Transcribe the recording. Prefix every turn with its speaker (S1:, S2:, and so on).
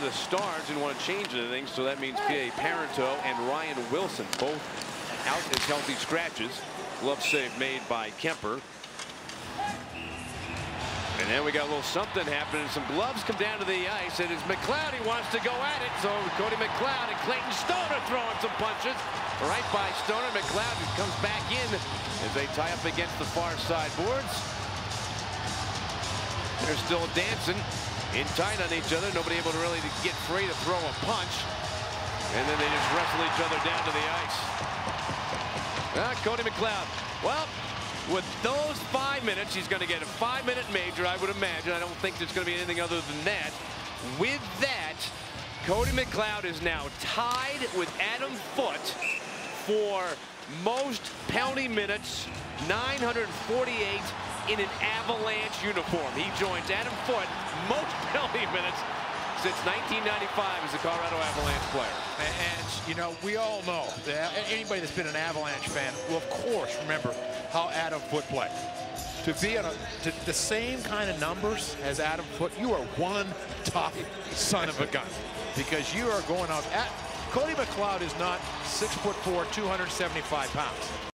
S1: the Stars didn't want to change anything, so that means P.A. Parenteau and Ryan Wilson both out as healthy scratches. Glove save made by Kuemper. And then we got a little something happening. Some gloves come down to the ice, and it's McLeod. He wants to go at it. So Cody McLeod and Clayton Stoner throwing some punches. Right by Stoner. McLeod comes back in as they tie up against the far side boards. They're still dancing in tight on each other. Nobody able to really get free to throw a punch. And then they just wrestle each other down to the ice. Ah, Cody McLeod. Well, with those five minutes, he's going to get a five-minute major, I would imagine. I don't think there's going to be anything other than that. With that, Cody McLeod is now tied with Adam Foote for most penalty minutes, 948 in an Avalanche uniform. He joins Adam Foote, most penalty minutes since 1995 as a Colorado Avalanche player.
S2: And, and, you know, we all know that anybody that's been an Avalanche fan will, of course, remember how Adam Foote played. To be on a, to, the same kind of numbers as Adam Foote, you are one tough son of a gun because you are going up at Cody McLeod is not six foot four, 275 pounds.